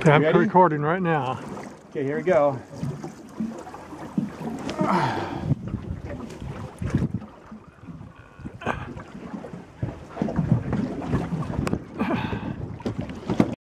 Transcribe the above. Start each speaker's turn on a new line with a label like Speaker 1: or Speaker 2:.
Speaker 1: Okay, I'm
Speaker 2: Ready?
Speaker 1: recording right now.
Speaker 2: Okay, here we go.